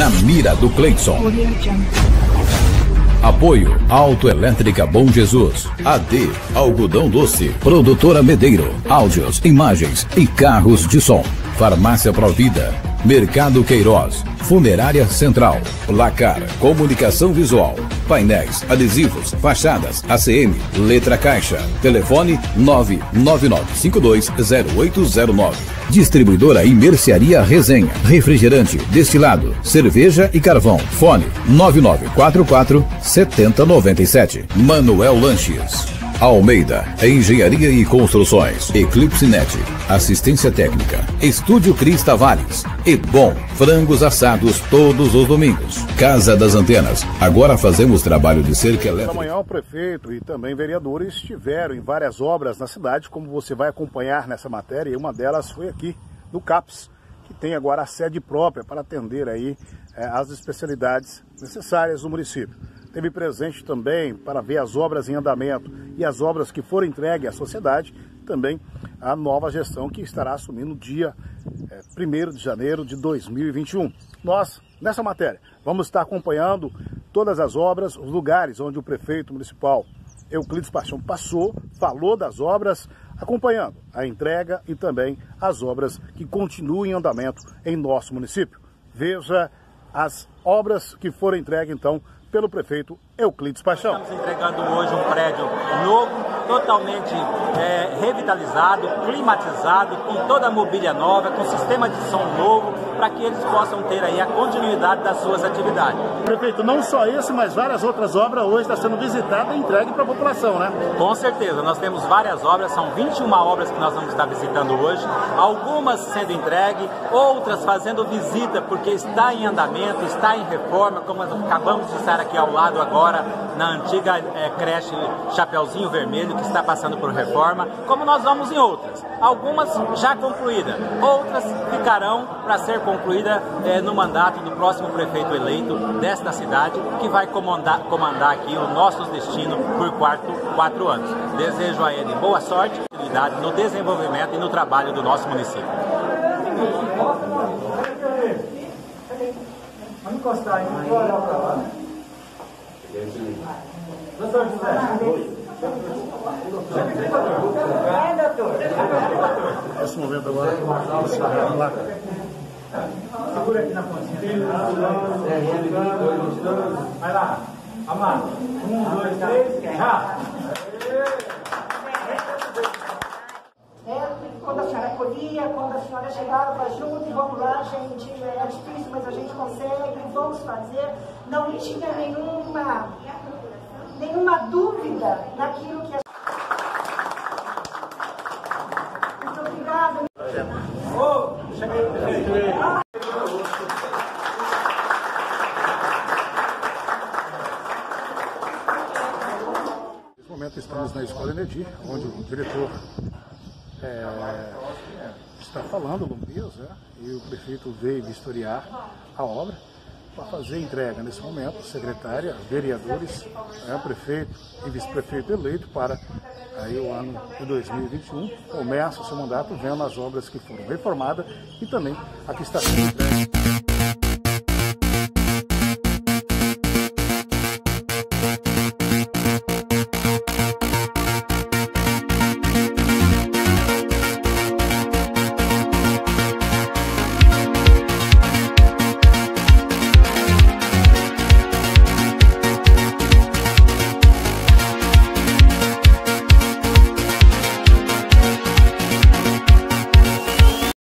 na mira do Cleidson. Apoio Autoelétrica Bom Jesus. AD Algodão Doce. Produtora Medeiro. Áudios, imagens e carros de som. Farmácia Provida. Mercado Queiroz. Funerária Central. Lacar. Comunicação Visual. Painéis, adesivos, fachadas, ACM, letra caixa. Telefone 999520809. Distribuidora e Mercearia Resenha. Refrigerante, destilado, cerveja e carvão. Fone 9944 7097. Manuel Lanches. Almeida, Engenharia e Construções. Eclipse Net, Assistência Técnica. Estúdio Cris Tavares. E bom, frangos assados todos os domingos. Casa das Antenas. Agora fazemos trabalho de cerca elétrica. Amanhã o prefeito e também vereadores estiveram em várias obras na cidade, como você vai acompanhar nessa matéria, e uma delas foi aqui no CAPS, que tem agora a sede própria para atender aí eh, as especialidades necessárias do município. Teve presente também para ver as obras em andamento e as obras que foram entregues à sociedade, também a nova gestão que estará assumindo dia é, 1 de janeiro de 2021. Nós, nessa matéria, vamos estar acompanhando todas as obras, os lugares onde o prefeito municipal Euclides Paixão passou, falou das obras, acompanhando a entrega e também as obras que continuam em andamento em nosso município. Veja as obras que foram entregues, então, pelo prefeito Euclides Paixão. Estamos entregando hoje um prédio novo, totalmente é, revitalizado, climatizado, com toda a mobília nova, com sistema de som novo, para que eles possam ter aí a continuidade das suas atividades. Prefeito, não só esse, mas várias outras obras hoje estão sendo visitadas e entregues para a população, né? Com certeza, nós temos várias obras, são 21 obras que nós vamos estar visitando hoje, algumas sendo entregues, outras fazendo visita porque está em andamento, está em reforma, como acabamos de estar aqui ao lado agora, na antiga é, creche Chapeuzinho Vermelho, que está passando por reforma, como nós vamos em outras. Algumas já concluídas, outras ficarão para ser concluídas é, no mandato do próximo prefeito eleito desta cidade, que vai comandar, comandar aqui o nosso destino por quatro, quatro anos. Desejo a ele boa sorte e no desenvolvimento e no trabalho do nosso município. Vamos encostar aí, vou olhar para lá. Nesse momento agora, vamos lá. Segura aqui na pontinha. Vai lá. Amado. Um, dois, três, já. É, quando a senhora colhia, quando a senhora chegava junto, vamos lá, gente, é difícil, mas a gente consegue, vamos fazer. Não tinha nenhuma, nenhuma dúvida daquilo que a Muito obrigada. Ô, cheguei. Nesse momento estamos na Escola Energia, onde o diretor é, está falando, Lumpias, né? e o prefeito veio vistoriar a obra para fazer entrega nesse momento, secretária, vereadores, né, prefeito e vice-prefeito eleito para aí o ano de 2021 começa o seu mandato vendo as obras que foram reformadas e também a que está sendo entregue.